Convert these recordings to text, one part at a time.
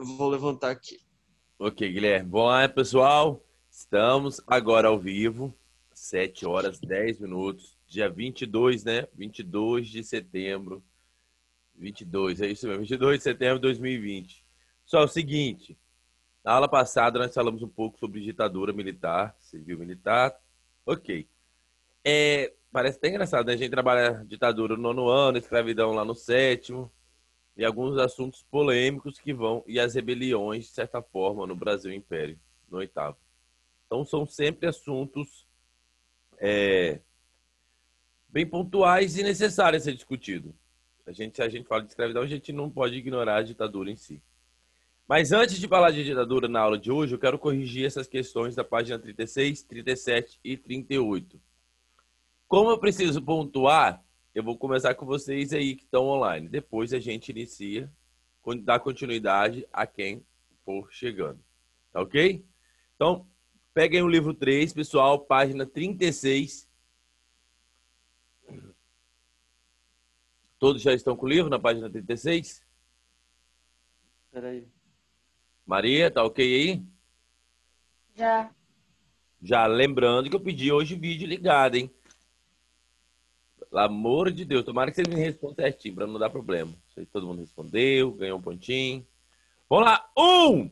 Vou levantar aqui. Ok, Guilherme. Bom, pessoal. Estamos agora ao vivo, 7 horas 10 minutos, dia 22, né? 22 de setembro. 22, é isso mesmo, 22 de setembro de 2020. Só o seguinte, na aula passada nós falamos um pouco sobre ditadura militar, civil militar. Ok. É, parece até engraçado, né? A gente trabalha ditadura no nono ano, escravidão lá no sétimo, e alguns assuntos polêmicos que vão, e as rebeliões, de certa forma, no Brasil Império, no oitavo. Então, são sempre assuntos é, bem pontuais e necessários a ser discutido. A gente, se a gente fala de escravidão, a gente não pode ignorar a ditadura em si. Mas antes de falar de ditadura na aula de hoje, eu quero corrigir essas questões da página 36, 37 e 38. Como eu preciso pontuar, eu vou começar com vocês aí que estão online. Depois a gente inicia, dá continuidade a quem for chegando. Tá ok? Então, peguem o livro 3, pessoal, página 36. Todos já estão com o livro na página 36? Peraí. Maria, tá ok aí? Já. Já lembrando que eu pedi hoje vídeo ligado, hein? Pelo amor de Deus, tomara que vocês me respondam certinho, para não dar problema. Todo mundo respondeu, ganhou um pontinho. Vamos lá. Um!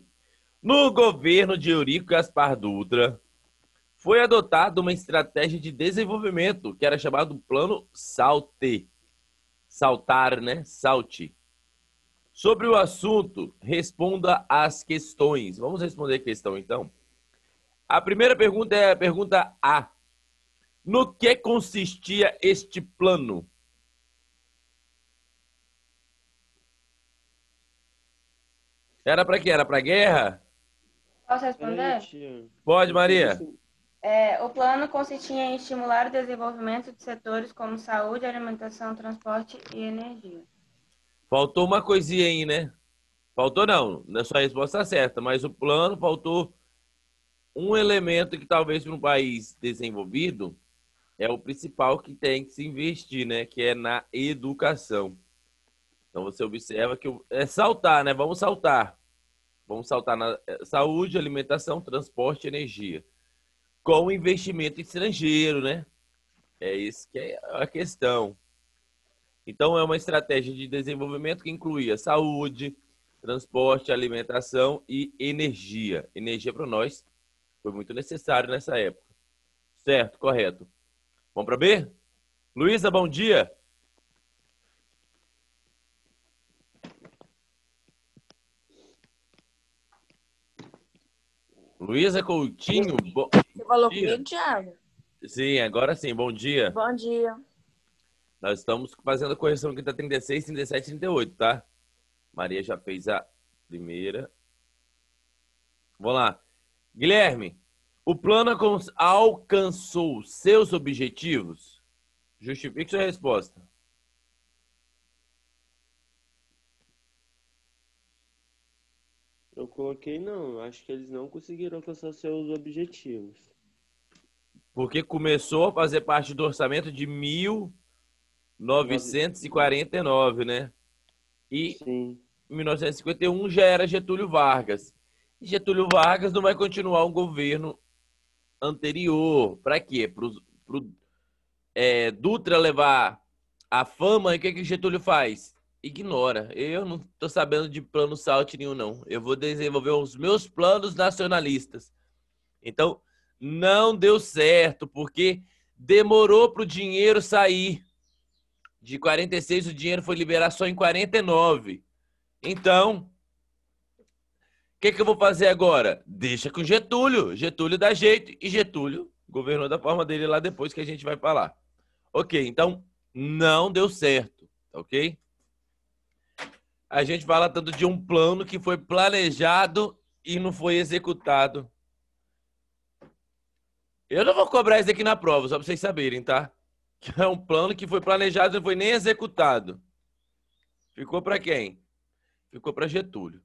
No governo de Eurico Gaspar Dutra, foi adotada uma estratégia de desenvolvimento que era chamado Plano Salte. Saltar, né? Salte. Sobre o assunto, responda as questões. Vamos responder a questão, então. A primeira pergunta é a pergunta A. No que consistia este plano? Era para quê? Era para guerra? Posso responder? Pode, Maria. É, o plano consistia em estimular o desenvolvimento de setores como saúde, alimentação, transporte e energia. Faltou uma coisinha aí, né? Faltou não, na sua resposta certa, mas o plano faltou um elemento que talvez para um país desenvolvido é o principal que tem que se investir, né? Que é na educação. Então você observa que é saltar, né? Vamos saltar. Vamos saltar na é, saúde, alimentação, transporte, energia. Com investimento estrangeiro, né? É isso que é a questão. Então é uma estratégia de desenvolvimento que incluía saúde, transporte, alimentação e energia. Energia para nós foi muito necessário nessa época. Certo, correto. Vamos para B? Luísa, bom dia. Luísa Coutinho. Bom Você falou dia. comigo, Thiago? Sim, agora sim. Bom dia. Bom dia. Nós estamos fazendo a correção aqui da 36, 37 38, tá? Maria já fez a primeira. Vamos lá. Guilherme, o plano alcançou seus objetivos? Justifique sua resposta. Eu coloquei não. Acho que eles não conseguiram alcançar seus objetivos. Porque começou a fazer parte do orçamento de 1949, né? E Sim. em 1951 já era Getúlio Vargas. Getúlio Vargas não vai continuar um governo anterior. Para quê? Para o é, Dutra levar a fama, e o que, que Getúlio faz? Ignora. Eu não estou sabendo de plano SALT nenhum, não. Eu vou desenvolver os meus planos nacionalistas. Então, não deu certo, porque demorou para o dinheiro sair. De 46, o dinheiro foi liberar só em 49. Então, o que, que eu vou fazer agora? Deixa com Getúlio. Getúlio dá jeito. E Getúlio governou da forma dele lá depois que a gente vai falar. Ok, então não deu certo, tá ok? A gente fala tanto de um plano que foi planejado e não foi executado. Eu não vou cobrar isso aqui na prova, só para vocês saberem, tá? Que é um plano que foi planejado e não foi nem executado. Ficou para quem? Ficou para Getúlio.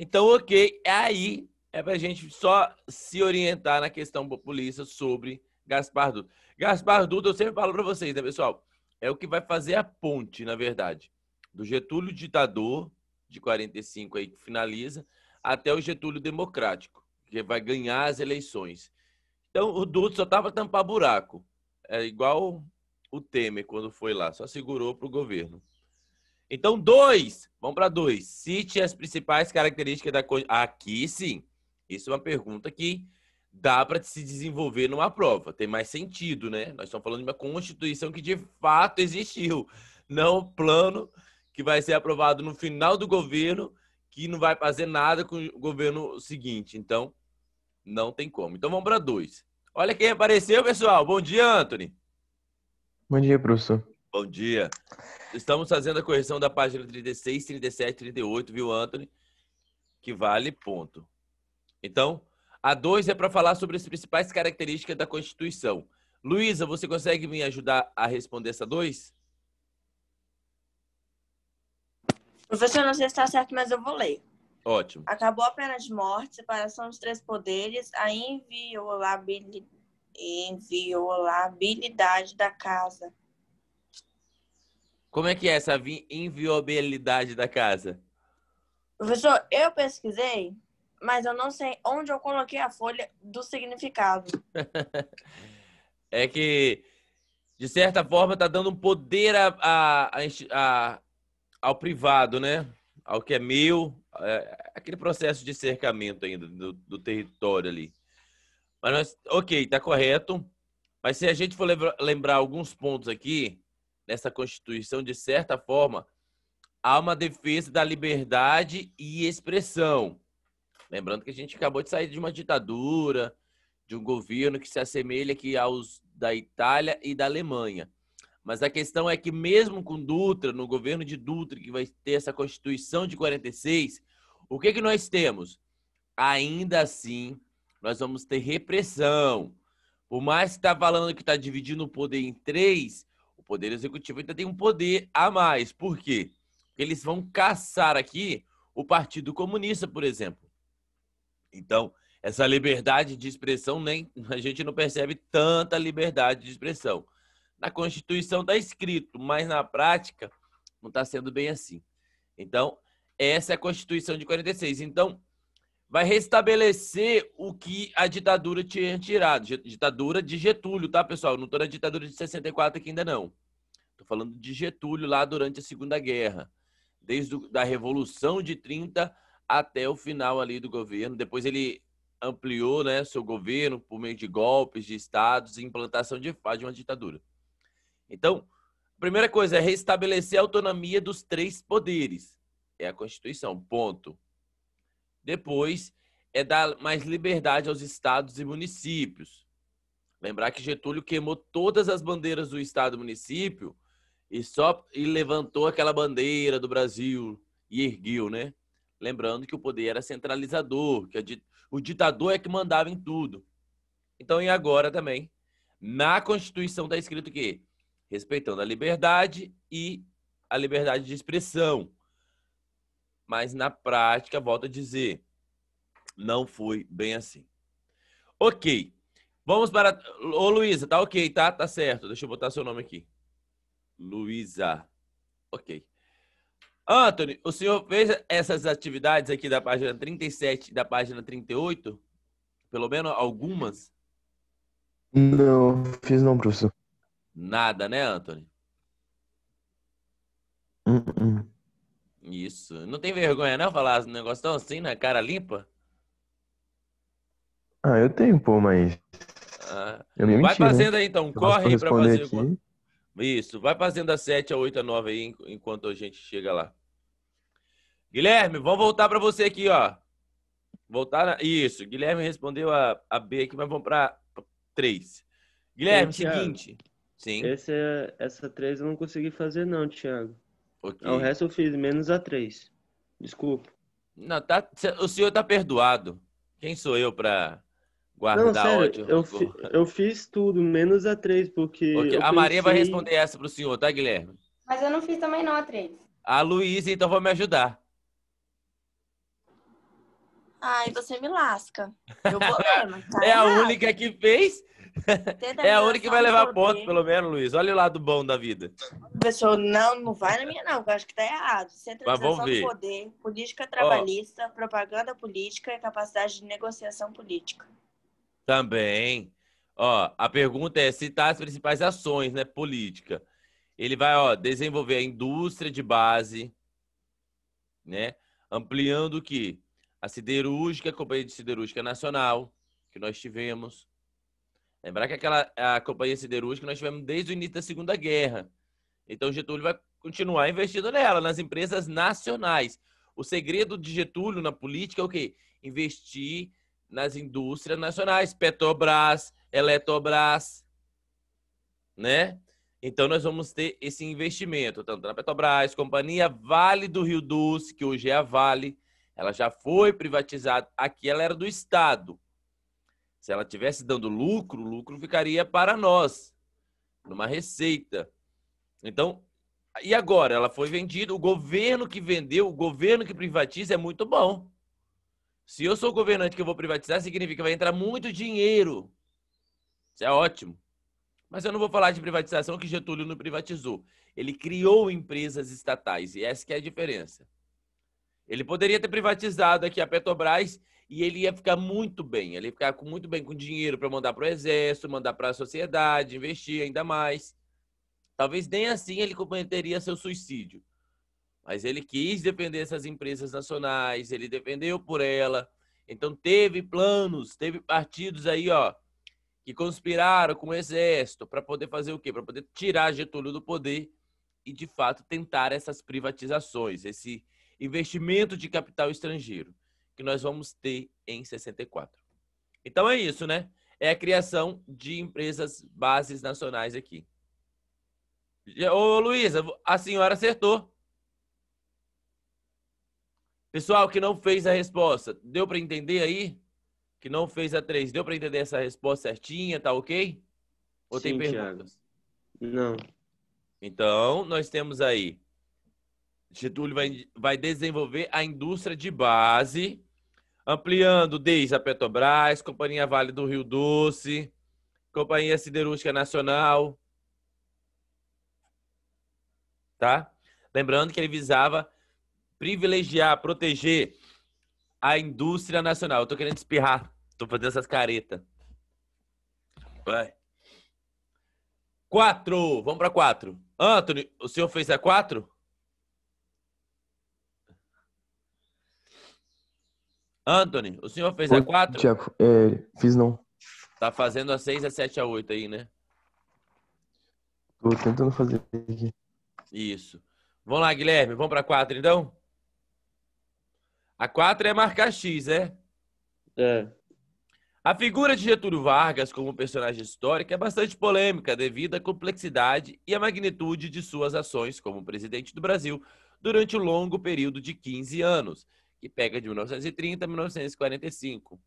Então, ok, aí é para a gente só se orientar na questão populista sobre Gaspar Dutra. Gaspar Dutra, eu sempre falo para vocês, né, pessoal? É o que vai fazer a ponte, na verdade, do Getúlio ditador de 45 aí que finaliza, até o Getúlio Democrático, que vai ganhar as eleições. Então, o Dutra só estava tampar buraco. É igual o Temer quando foi lá, só segurou para o governo. Então, dois. Vamos para dois. Cite as principais características da. Aqui sim. Isso é uma pergunta que dá para se desenvolver numa prova. Tem mais sentido, né? Nós estamos falando de uma Constituição que de fato existiu, não um plano que vai ser aprovado no final do governo, que não vai fazer nada com o governo seguinte. Então, não tem como. Então, vamos para dois. Olha quem apareceu, pessoal. Bom dia, Anthony. Bom dia, professor. Bom dia. Estamos fazendo a correção da página 36, 37, 38, viu, Anthony? Que vale ponto. Então, a 2 é para falar sobre as principais características da Constituição. Luísa, você consegue me ajudar a responder essa 2? Professor, não sei se está certo, mas eu vou ler. Ótimo. Acabou a pena de morte, separação dos três poderes, a inviolabilidade, inviolabilidade da casa. Como é que é essa inviolabilidade da casa? Professor, eu pesquisei mas eu não sei onde eu coloquei a folha do significado. é que, de certa forma, está dando um poder a, a, a, ao privado, né? Ao que é meu, é, aquele processo de cercamento ainda do, do território ali. Mas, nós, ok, está correto. Mas se a gente for lembrar alguns pontos aqui, nessa Constituição, de certa forma, há uma defesa da liberdade e expressão. Lembrando que a gente acabou de sair de uma ditadura, de um governo que se assemelha aqui aos da Itália e da Alemanha. Mas a questão é que mesmo com Dutra, no governo de Dutra, que vai ter essa Constituição de 46, o que, que nós temos? Ainda assim, nós vamos ter repressão. Por mais que está falando que está dividindo o poder em três, poder executivo ainda tem um poder a mais. Por quê? Porque eles vão caçar aqui o Partido Comunista, por exemplo. Então, essa liberdade de expressão, nem a gente não percebe tanta liberdade de expressão. Na Constituição está escrito, mas na prática não está sendo bem assim. Então, essa é a Constituição de 46. Então, vai restabelecer o que a ditadura tinha tirado. Ditadura de Getúlio, tá, pessoal? Não estou na ditadura de 64 aqui ainda não. Estou falando de Getúlio lá durante a Segunda Guerra. Desde a da Revolução de 30 até o final ali do governo. Depois ele ampliou né, seu governo por meio de golpes de estados e implantação de de uma ditadura. Então, a primeira coisa é restabelecer a autonomia dos três poderes. É a Constituição, ponto. Depois é dar mais liberdade aos estados e municípios. Lembrar que Getúlio queimou todas as bandeiras do estado e município e só e levantou aquela bandeira do Brasil e ergueu, né? Lembrando que o poder era centralizador, que o ditador é que mandava em tudo. Então, e agora também, na Constituição está escrito que respeitando a liberdade e a liberdade de expressão. Mas na prática, volto a dizer, não foi bem assim. Ok. Vamos para. Ô, Luísa, tá ok, tá? Tá certo. Deixa eu botar seu nome aqui. Luísa. Ok. Anthony, o senhor fez essas atividades aqui da página 37 e da página 38? Pelo menos algumas? Não, fiz não, professor. Nada, né, Anthony? Uh -uh. Isso. Não tem vergonha, não, falar um negócio tão assim, na cara limpa? Ah, eu tenho, pô, mas. Ah. Eu me Vai menti, né? fazendo aí, então. Eu Corre aí pra fazer. aqui. Isso. Vai fazendo da 7 a 8 a 9 aí, enquanto a gente chega lá. Guilherme, vamos voltar para você aqui, ó. Voltar na... Isso, Guilherme respondeu a, a B aqui, mas vamos para 3. Guilherme, Thiago. seguinte. Sim, Esse é- essa 3 eu não consegui fazer, não, Thiago. Ok. O resto eu fiz, menos a 3. Desculpa. Não, tá, o senhor tá perdoado. Quem sou eu para Não, guardar sério, ódio? eu, fi- eu fiz tudo, menos a 3, porque. Ok, eu A Maria vai pensei- responder essa pro senhor, tá, Guilherme? Mas eu não fiz também não a três. A Luísa, então, vai me ajudar. Ai, você me lasca. Eu vou ler, mas tá É a única que fez. É a única que vai levar ponto, pelo menos, Luiz. Olha o lado bom da vida. Professor, não, não vai na minha, não, que eu acho que tá errado. Centralização vamos ver. do poder, política trabalhista, propaganda política e capacidade de negociação política. Também. Ó, a pergunta é citar as principais ações, né, política. Ele vai, ó, desenvolver a indústria de base, né, ampliando o quê? A siderúrgica, a Companhia de Siderúrgica Nacional, que nós tivemos. Lembrar que aquela a Companhia Siderúrgica nós tivemos desde o início da Segunda Guerra. Então Getúlio vai continuar investindo nela, nas empresas nacionais. O segredo de Getúlio na política é o quê? Investir nas indústrias nacionais, Petrobras, Eletrobras, né? Então nós vamos ter esse investimento, tanto na Petrobras, Companhia Vale do Rio Doce, que hoje é a Vale, ela já foi privatizada, aqui ela era do Estado. Se ela tivesse dando lucro, o lucro ficaria para nós, numa receita. Então, e agora? Ela foi vendida, o governo que vendeu, o governo que privatiza é muito bom. Se eu sou governante que eu vou privatizar, significa que vai entrar muito dinheiro. Isso é ótimo. Mas eu não vou falar de privatização que Getúlio não privatizou. Ele criou empresas estatais e essa é a diferença. Ele poderia ter privatizado aqui a Petrobras e ele ia ficar muito bem. Ele ia ficar com- muito bem com dinheiro para mandar para o exército, mandar para a sociedade, investir ainda mais. Talvez nem assim ele cometeria seu suicídio. Mas ele quis defender essas empresas nacionais, ele defendeu por ela. Então teve planos, teve partidos aí, ó, que conspiraram com o exército para poder fazer o quê? Para poder tirar Getúlio do poder e de fato tentar essas privatizações, esse investimento de capital estrangeiro que nós vamos ter em 64. Então é isso, né? É a criação de empresas bases nacionais aqui. Ô, Luísa, a senhora acertou. Pessoal que não fez a resposta, deu para entender aí? Que não fez a 3, deu para entender essa resposta certinha, tá ok? Ou tem Sim, perguntas? Não. Então, nós temos aí. Getúlio vai, vai desenvolver a indústria de base, ampliando desde a Petrobras, Companhia Vale do Rio Doce, Companhia Siderúrgica Nacional. Tá? Lembrando que ele visava privilegiar, proteger a indústria nacional. Eu tô querendo espirrar. Tô fazendo essas caretas. Vai. Quatro. Vamos para quatro. Anthony, o senhor fez a quatro? Anthony, o senhor fez a Oi, quatro? Tiago, é, fiz não. Tá fazendo a seis, a sete, a oito aí, né? Tô tentando fazer aqui. Isso. Vamos lá, Guilherme. Vamos para quatro, então? A quatro é marcar X, é? É. A figura de Getúlio Vargas como personagem histórico é bastante polêmica devido à complexidade e à magnitude de suas ações como presidente do Brasil durante o longo período de 15 anos, que pega de 1930 a 1945.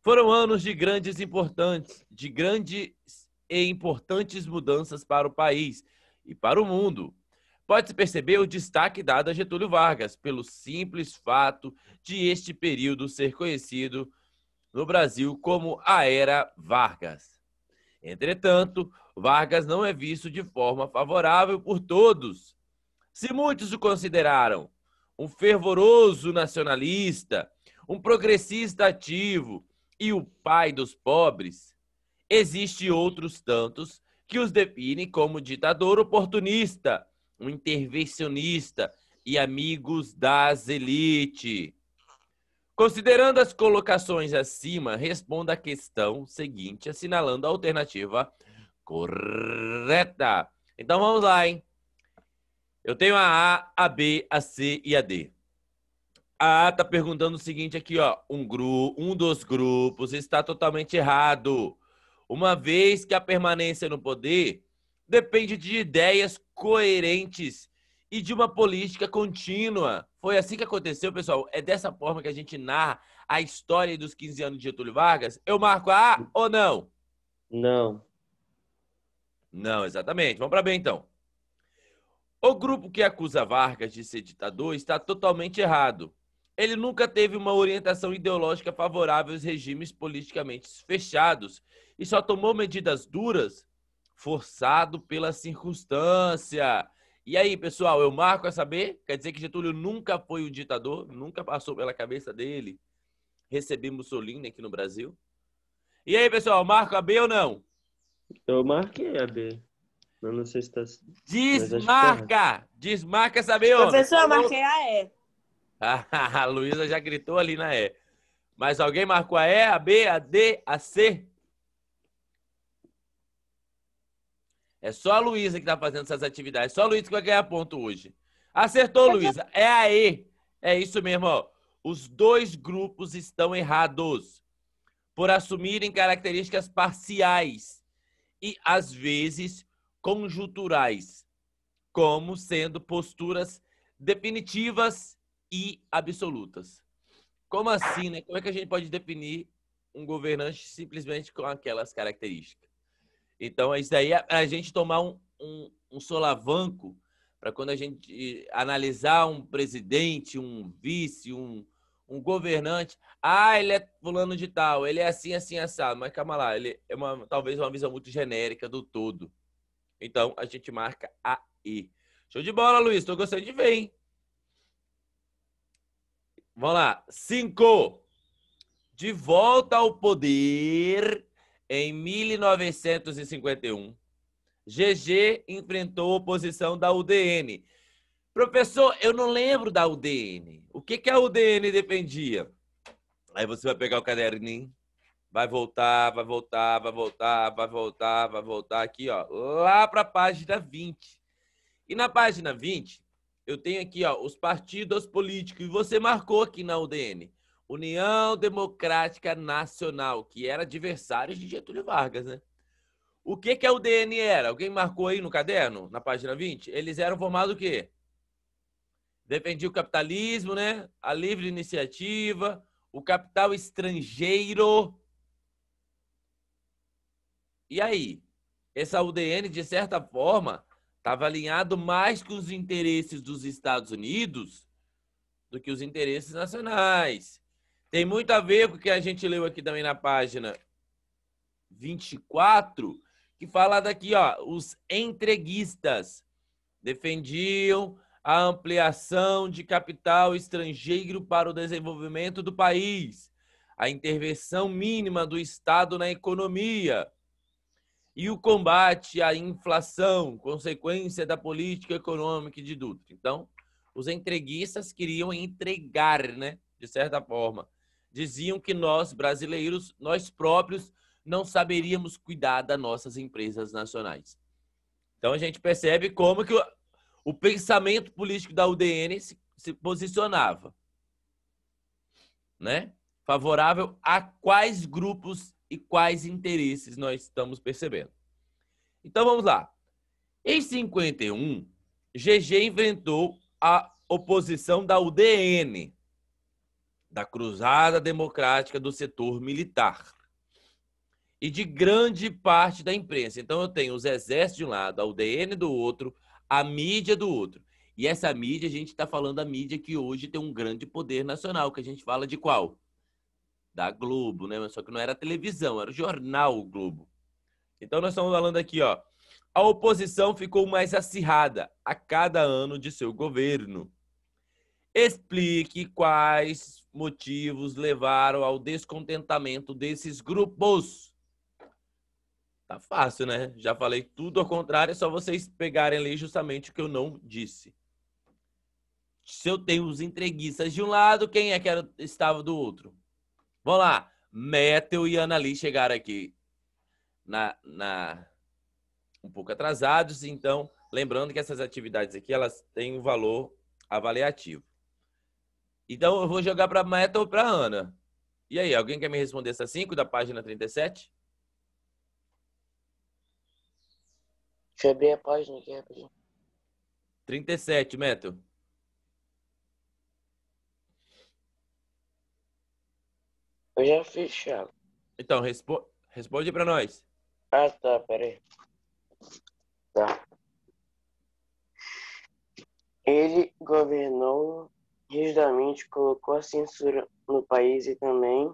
Foram anos de grandes importantes, de grandes e importantes mudanças para o país e para o mundo. Pode-se perceber o destaque dado a Getúlio Vargas pelo simples fato de este período ser conhecido no Brasil como a Era Vargas. Entretanto, Vargas não é visto de forma favorável por todos. Se muitos o consideraram um fervoroso nacionalista, um progressista ativo e o pai dos pobres, existe outros tantos que os definem como ditador oportunista, um intervencionista e amigos das elites. Considerando as colocações acima, responda a questão seguinte, assinalando a alternativa correta. Então vamos lá, hein? Eu tenho a A, a B, a C e a D. A A tá perguntando o seguinte aqui, ó. Um, gru um dos grupos está totalmente errado. Uma vez que a permanência no poder depende de ideias coerentes e de uma política contínua. Foi assim que aconteceu, pessoal. É dessa forma que a gente narra a história dos 15 anos de Getúlio Vargas. Eu marco a A ou não? Não. Não, exatamente. Vamos para B, então. O grupo que acusa Vargas de ser ditador está totalmente errado. ele nunca teve uma orientação ideológica favorável aos regimes politicamente fechados e só tomou medidas duras forçado pela circunstância. E aí, pessoal, eu marco a saber? Quer dizer que Getúlio nunca foi o ditador? Nunca passou pela cabeça dele receber Mussolini aqui no Brasil? E aí, pessoal, marco a B ou não? Eu marquei a B. Eu não sei se tá. Desmarca! Desmarca essa B, homem. Professor, eu marquei a E. a Luísa já gritou ali na E. Mas alguém marcou a E, a B, a D, a C? É só a Luísa que tá fazendo essas atividades. Só a Luísa que vai ganhar ponto hoje. Acertou, Luísa. É a E. É isso mesmo, ó. Os dois grupos estão errados por assumirem características parciais e, às vezes, conjunturais, como sendo posturas definitivas e absolutas. Como assim, né? Como é que a gente pode definir um governante simplesmente com aquelas características? Então, isso daí é a gente tomar um, um, um solavanco para quando a gente analisar um presidente, um vice, um, um governante. Ah, ele é fulano de tal, ele é assim, assim, assado. Mas calma lá, ele é uma, talvez uma visão muito genérica do todo. Então, a gente marca a E. Show de bola, Luiz. Estou gostando de ver, hein? Vamos lá. Cinco. De volta ao poder em 1951. GG enfrentou a oposição da UDN. Professor, eu não lembro da UDN. O que, que a UDN defendia? Aí você vai pegar o caderninho, vai voltar, vai voltar, vai voltar, vai voltar, vai voltar aqui, ó, lá para a página 20. E na página 20, eu tenho aqui, ó, os partidos políticos, e você marcou aqui na UDN. União Democrática Nacional, que era adversário de Getúlio Vargas, né? O que que a UDN era? Alguém marcou aí no caderno, na página 20? Eles eram formados o quê? Defendia o capitalismo, né? A livre iniciativa, o capital estrangeiro. E aí? Essa UDN, de certa forma, estava alinhado mais com os interesses dos Estados Unidos do que os interesses nacionais. Tem muito a ver com o que a gente leu aqui também na página 24, que fala daqui, ó, os entreguistas defendiam a ampliação de capital estrangeiro para o desenvolvimento do país, a intervenção mínima do Estado na economia e o combate à inflação, consequência da política econômica de Dutra. Então, os entreguistas queriam entregar, né, de certa forma. Diziam que nós, brasileiros, nós próprios, não saberíamos cuidar das nossas empresas nacionais. Então, a gente percebe como que o pensamento político da UDN se, se posicionava, né? Favorável a quais grupos e quais interesses nós estamos percebendo. Então vamos lá. Em 51, GG inventou a oposição da UDN, da Cruzada Democrática do Setor Militar, e de grande parte da imprensa. Então eu tenho os exércitos de um lado, a UDN do outro, a mídia do outro. E essa mídia, a gente está falando da mídia que hoje tem um grande poder nacional, que a gente fala de qual? Da Globo, né? Só que não era televisão, era o jornal o Globo. Então nós estamos falando aqui, ó. A oposição ficou mais acirrada a cada ano de seu governo. Explique quais motivos levaram ao descontentamento desses grupos. Tá fácil, né? Já falei tudo ao contrário, é só vocês pegarem ali justamente o que eu não disse. Se eu tenho os entreguistas de um lado, quem é que era, estava do outro? Vamos lá. Metel e Anali chegaram aqui na, na um pouco atrasados, então lembrando que essas atividades aqui elas têm um valor avaliativo. Então eu vou jogar para Metal ou para Ana. E aí, alguém quer me responder essa 5 da página 37? Deixa eu abrir a página aqui rapidinho. 37, Metal. Eu já fiz, Thiago. Então, respo responde para nós. Ah, tá, peraí. Tá. Ele governou rigidamente colocou a censura no país e também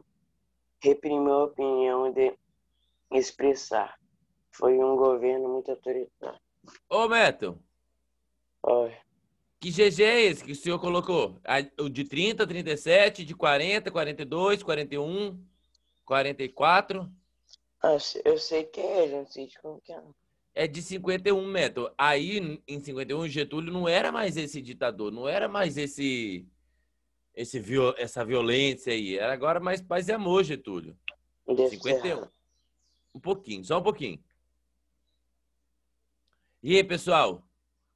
reprimiu a opinião de expressar. Foi um governo muito autoritário. Ô, Meto, Olha, que GG é esse que o senhor colocou? O de 30, 37, de 40, 42, 41, 44? ah, eu sei que é, não sei de como que é. É de 51, Meto. Aí, em 51, Getúlio não era mais esse ditador, não era mais esse, esse viol- essa violência aí. Era agora mais paz e amor, Getúlio. Deve ser 51. errado. Um pouquinho, só um pouquinho. E aí, pessoal?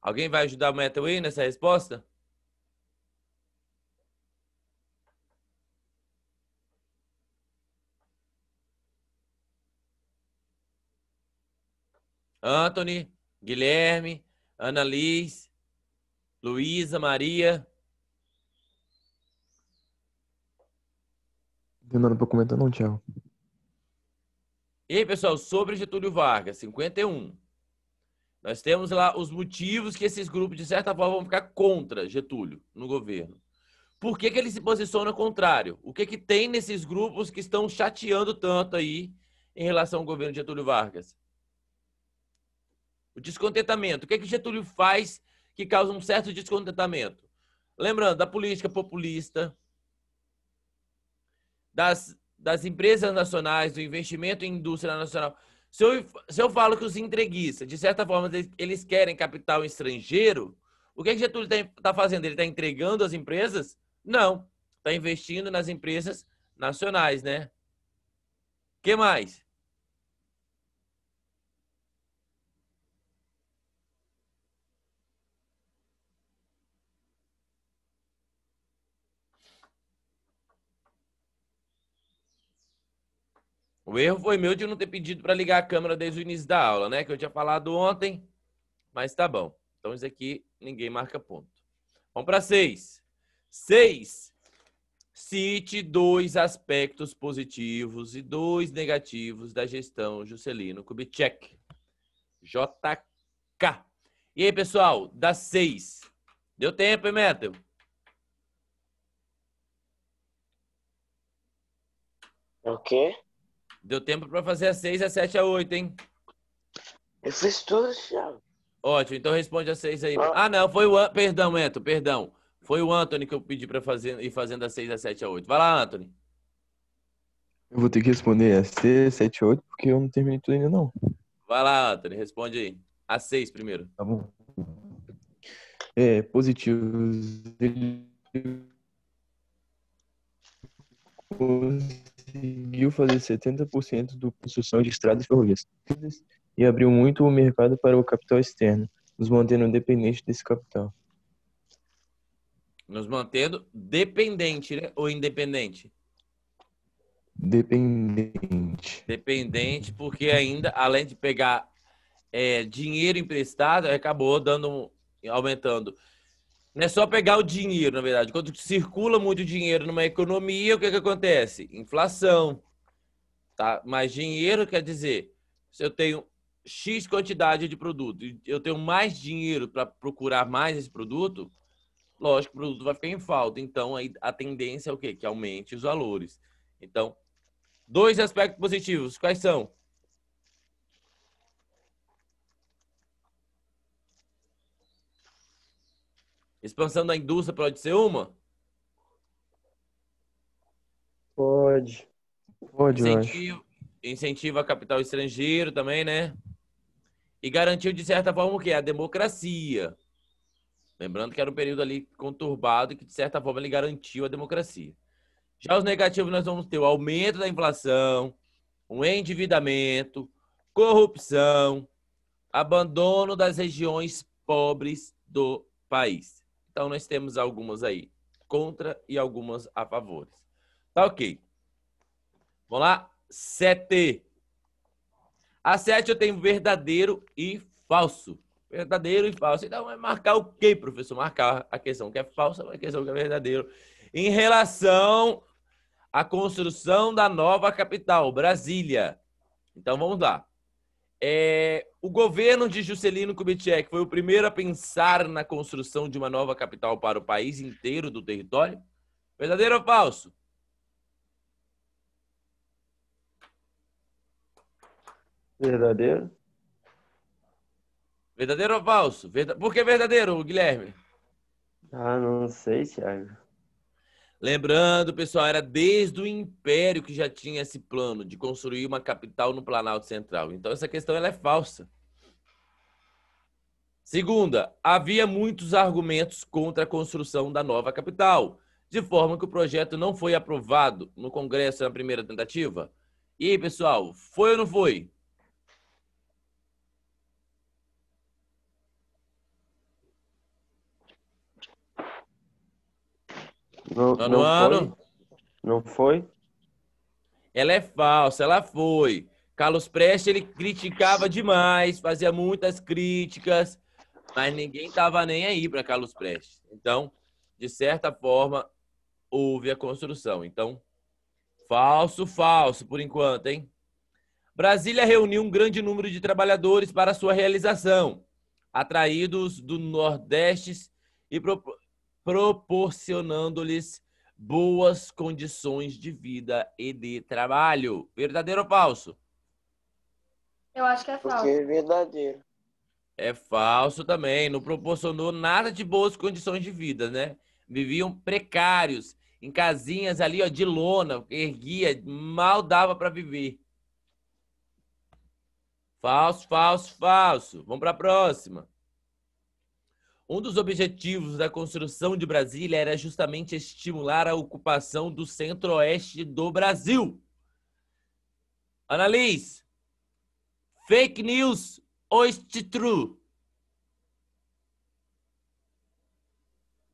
Alguém vai ajudar o Metal aí nessa resposta? Anthony, Guilherme, Ana Liz, Luísa, Maria. Não tem nada pra comentar não, Thiago. E aí, pessoal, sobre Getúlio Vargas, 51. Nós temos lá os motivos que esses grupos, de certa forma, vão ficar contra Getúlio no governo. Por que, que ele se posiciona contrário? O que, que tem nesses grupos que estão chateando tanto aí em relação ao governo de Getúlio Vargas? O descontentamento. O que, que Getúlio faz que causa um certo descontentamento? Lembrando da política populista, das, das empresas nacionais, do investimento em indústria nacional. Se eu, se eu falo que os entreguistas, de certa forma, eles, querem capital estrangeiro, o que, que Getúlio está fazendo? Ele está entregando as empresas? Não. Está investindo nas empresas nacionais, né? O que mais? O erro foi meu de não ter pedido para ligar a câmera desde o início da aula, né? Que eu tinha falado ontem, mas tá bom. Então isso aqui ninguém marca ponto. Vamos para seis. Seis. Cite dois aspectos positivos e dois negativos da gestão Juscelino Kubitschek. JK. E aí, pessoal, das seis. Deu tempo, hein, Metal? É o quê? Deu tempo para fazer a 6, a 7, a 8, hein? Eu fiz tudo, Thiago. Ótimo, então responde a 6 aí. Ah. Ah, não, foi o An... Perdão, Eto, perdão. Foi o Anthony que eu pedi para fazer ir fazendo a 6, a 7, a 8. Vai lá, Anthony. Eu vou ter que responder a C, 7, 8, porque eu não terminei tudo ainda não. Vai lá, Anthony, responde aí. A 6 primeiro. Tá bom. É, positivos. Ele conseguiu fazer 70% da construção de estradas e ferrovias e abriu muito o mercado para o capital externo, nos mantendo independentes desse capital. Nos mantendo dependente, né? Ou independente? Dependente. Dependente, porque ainda, além de pegar é, dinheiro emprestado, acabou dando, um- aumentando. Não é só pegar o dinheiro, na verdade. Quando circula muito dinheiro numa economia, o que, que acontece? Inflação. Tá? Mais dinheiro quer dizer, se eu tenho X quantidade de produto e eu tenho mais dinheiro para procurar mais esse produto, lógico, o produto vai ficar em falta. Então, aí a tendência é o quê? Que aumente os valores. Então, dois aspectos positivos. Quais são? Expansão da indústria pode ser uma? Pode. Pode, acho. Incentivo, incentiva capital estrangeiro também, né? E garantiu, de certa forma, o quê? A democracia. Lembrando que era um período ali conturbado e que, de certa forma, ele garantiu a democracia. Já os negativos, nós vamos ter o aumento da inflação, o endividamento, corrupção, abandono das regiões pobres do país. Então, nós temos algumas aí contra e algumas a favor. Tá ok. Vamos lá? Sete. A sete eu tenho verdadeiro e falso. Verdadeiro e falso. Então vai marcar o quê, professor? Marcar a questão que é falsa, a questão que é verdadeiro. Em relação à construção da nova capital, Brasília. Então vamos lá. É, o governo de Juscelino Kubitschek foi o primeiro a pensar na construção de uma nova capital para o país inteiro do território? Verdadeiro ou falso? Verdadeiro? Verdadeiro ou falso? Verda... Por que verdadeiro, Guilherme? Ah, não sei, Thiago. Lembrando, pessoal, era desde o Império que já tinha esse plano de construir uma capital no Planalto Central. Então, essa questão ela é falsa. Segunda, havia muitos argumentos contra a construção da nova capital, de forma que o projeto não foi aprovado no Congresso na primeira tentativa. E aí, pessoal, foi ou não foi? Não, Ano, não ano. foi? Não foi? Ela é falsa, ela foi. Carlos Prestes, ele criticava demais, fazia muitas críticas, mas ninguém tava nem aí para Carlos Prestes. Então, de certa forma, houve a construção. Então, falso, falso, por enquanto, hein? Brasília reuniu um grande número de trabalhadores para sua realização, atraídos do Nordeste e pro- proporcionando-lhes boas condições de vida e de trabalho. Verdadeiro ou falso? Eu acho que é falso. Porque é verdadeiro. É falso também. Não proporcionou nada de boas condições de vida, né? Viviam precários, em casinhas ali, ó, de lona, erguia, mal dava para viver. Falso, falso, falso. Vamos para a próxima. Um dos objetivos da construção de Brasília era justamente estimular a ocupação do centro-oeste do Brasil. Analise. Fake news ou true?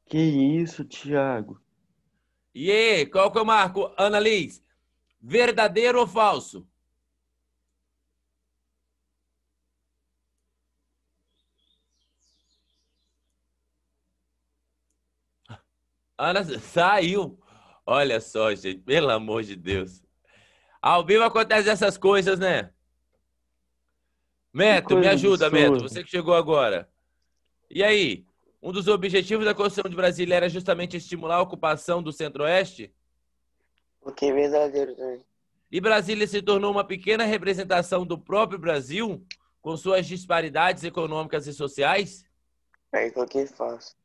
Que isso, Thiago? E aí, qual que eu marco? Analise. Verdadeiro ou falso? Ana saiu. Olha só, gente, pelo amor de Deus. Ao vivo acontecem essas coisas, né? Meto, me ajuda, Meto. Você que chegou agora. E aí? Um dos objetivos da construção de Brasília era justamente estimular a ocupação do Centro-Oeste? Porque é verdadeiro também. E Brasília se tornou uma pequena representação do próprio Brasil, com suas disparidades econômicas e sociais? Aí coloquei falso.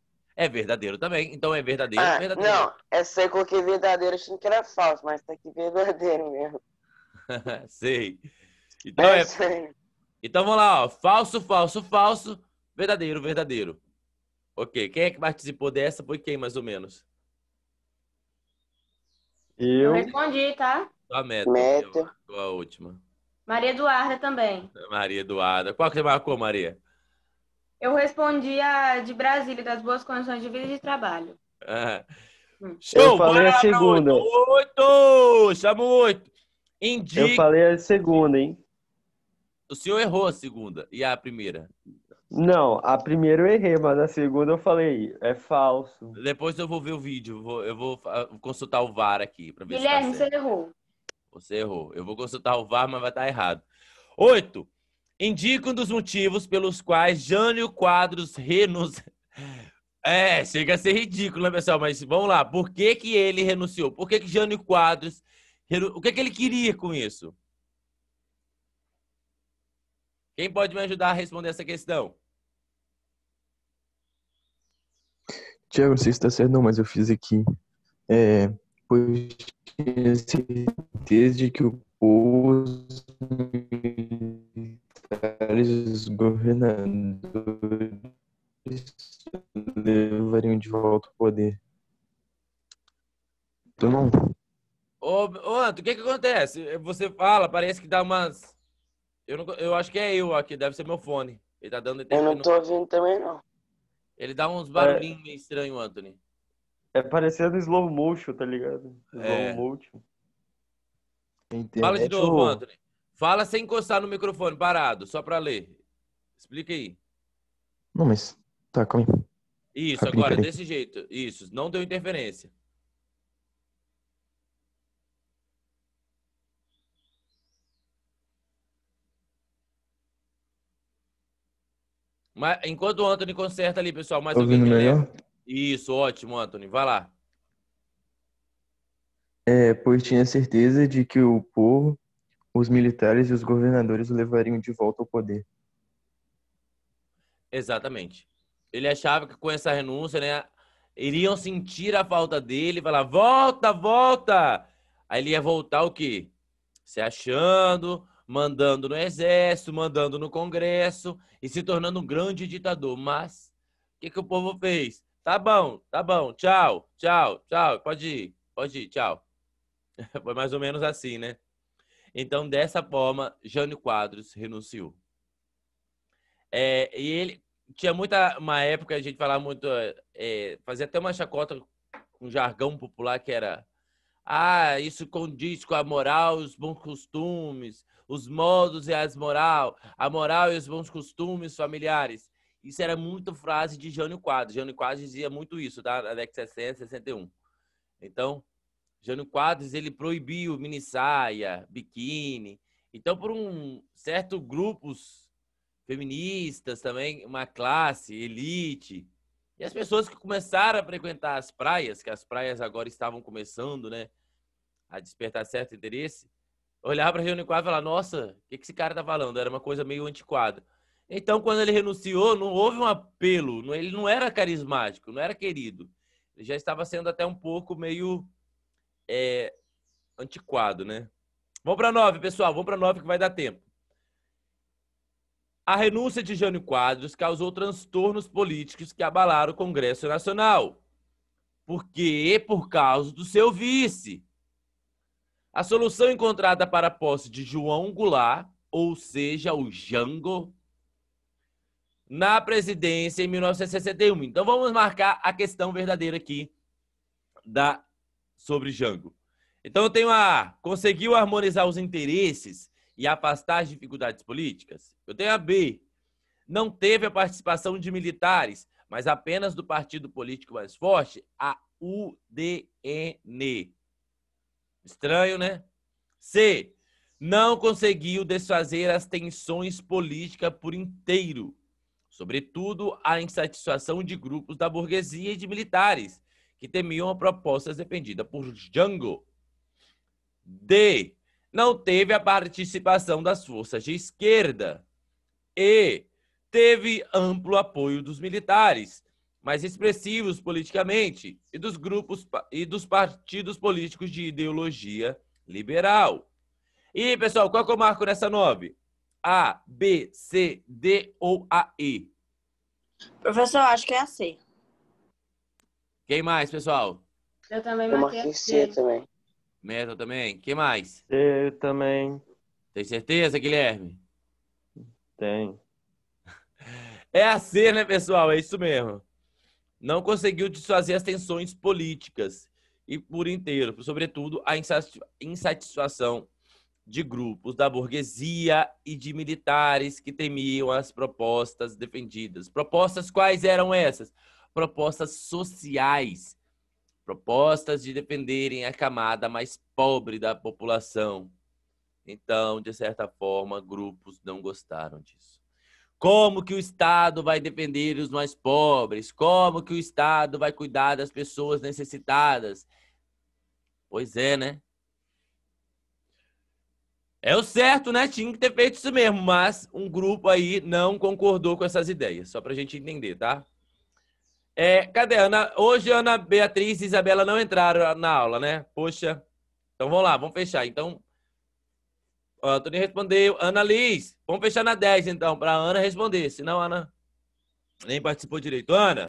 É verdadeiro também. Então é verdadeiro, Ah, verdadeiro. não, essa aí eu coloquei verdadeiro achando que era falso, mas tá aqui verdadeiro mesmo. Sei. Então, é, aí. então vamos lá, ó. Falso, falso, falso, verdadeiro, verdadeiro. Ok, quem é que participou dessa foi quem, mais ou menos? Eu Eu. respondi, tá? Só a meta. Meta. A última? Maria Eduarda também. Maria Eduarda. Qual que você marcou, Maria? Eu respondi a de Brasília, das boas condições de vida e de trabalho. Ah. Hum. Show! Eu falei a segunda. Oito! Oito! Chama oito. Eu Indique. falei a segunda, hein? O senhor errou a segunda e a primeira. Não, a primeira eu errei, mas a segunda eu falei, é falso. Depois eu vou ver o vídeo. eu vou- eu vou consultar o VAR aqui para ver Guilherme, se tá você certo. errou. Você errou. Eu vou consultar o VAR, mas vai estar errado. Oito. Indica um dos motivos pelos quais Jânio Quadros renunciou. É, chega a ser ridículo, né, pessoal? Mas vamos lá. Por que, que ele renunciou? Por que, que Jânio Quadros. O que, que ele queria com isso? Quem pode me ajudar a responder essa questão? Tiago, não sei se está certo não, mas eu fiz aqui. É, pois tinha certeza de que o os militares, os governadores levariam de volta o poder. Então não. Ô, ô Anto, o que que acontece? Você fala, parece que dá umas. Eu, não, eu acho que é eu aqui, deve ser meu fone. Ele tá dando Eu não tô ouvindo também, não. Ele dá uns barulhinhos meio estranhos, Anthony. É parecendo slow motion, tá ligado? Slow É. motion. Fala de novo, ou- Anthony. Fala sem encostar no microfone, parado, só pra ler. Explica aí. Não, mas. Tá, calma aí. Isso, Rapidinho, agora, peraí. desse jeito. Isso, não deu interferência. Mas, enquanto o Anthony conserta ali, pessoal, mais Tá alguém ouvindo ler? melhor? Isso, ótimo, Anthony. Vai lá. É, pois tinha certeza de que o povo, os militares e os governadores o levariam de volta ao poder. Exatamente. Ele achava que com essa renúncia, né, iriam sentir a falta dele falar: volta, volta! Aí ele ia voltar o quê? Se achando, mandando no exército, mandando no Congresso e se tornando um grande ditador. Mas o que, que o povo fez? Tá bom, tá bom, tchau, tchau, tchau, pode ir, pode ir, tchau. Foi mais ou menos assim, né? Então, dessa forma, Jânio Quadros renunciou. É, e ele tinha muita. Uma época a gente falava muito. É, fazia até uma chacota com um jargão popular que era. Ah, isso condiz com a moral os bons costumes, os modos e as moral, a moral e os bons costumes familiares. Isso era muito frase de Jânio Quadros. Jânio Quadros dizia muito isso, tá? Na década de 60, 61. Então, Jânio Quadros, ele proibiu mini saia, biquíni. Então, por um certo grupos feministas também, uma classe, elite. E as pessoas que começaram a frequentar as praias, que as praias agora estavam começando, né, a despertar certo interesse, olhava para Jânio Quadros e falava, nossa, o que, que esse cara tá falando? Era uma coisa meio antiquada. Então, quando ele renunciou, não houve um apelo, ele não era carismático, não era querido. Ele já estava sendo até um pouco meio é, antiquado, né? Vamos para nove, pessoal, vamos para nove que vai dar tempo. A renúncia de Jânio Quadros causou transtornos políticos que abalaram o Congresso Nacional. Por quê? Por causa do seu vice. A solução encontrada para a posse de João Goulart, ou seja, o Jango, na presidência em 1961. Então vamos marcar a questão verdadeira aqui da sobre Jango. Então eu tenho a conseguiu harmonizar os interesses e afastar as dificuldades políticas. Eu tenho a B. Não teve a participação de militares, mas apenas do partido político mais forte, a UDN. Estranho, né? C. Não conseguiu desfazer as tensões políticas por inteiro, sobretudo a insatisfação de grupos da burguesia e de militares, que temiam propostas defendidas por Jango. D. Não teve a participação das forças de esquerda. E teve amplo apoio dos militares, mais expressivos politicamente, e dos grupos e dos partidos políticos de ideologia liberal. E, pessoal, qual que eu marco nessa nove? A, B, C, D ou A, E? Professor, acho que é a C. Quem mais, pessoal? Eu também Eu marquei C também. Meta também. Quem mais? Eu também Tem certeza, Guilherme? tenho. É a C, né, pessoal? É isso mesmo. Não conseguiu desfazer as tensões políticas e por inteiro, sobretudo a insati- insatisfação de grupos da burguesia e de militares que temiam as propostas defendidas. Propostas quais eram essas? Propostas sociais, propostas de defenderem a camada mais pobre da população. Então, de certa forma, grupos não gostaram disso. Como que o Estado vai defender os mais pobres? Como que o Estado vai cuidar das pessoas necessitadas? Pois é, né? É o certo, né? Tinha que ter feito isso mesmo, mas um grupo aí não concordou com essas ideias, só pra gente entender, tá? É, cadê Ana? Hoje Ana Beatriz e Isabela não entraram na aula, né? Poxa. Então vamos lá, vamos fechar. Então, Antônio respondeu. Ana Liz, vamos fechar na 10 então, para Ana responder. Senão Ana nem participou direito. Ana,